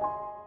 you.